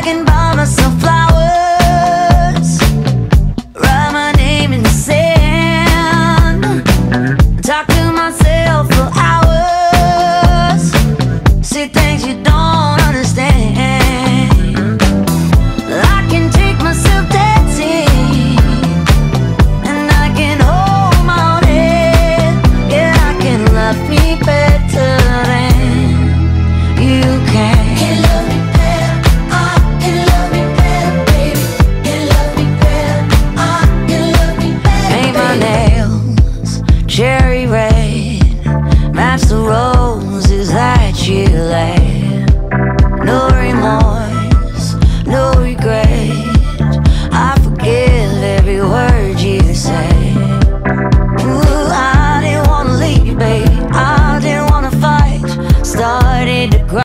I can buy myself flowers. Write my name in sand. Talk to myself for hours. See things you don't match the roses that you lay.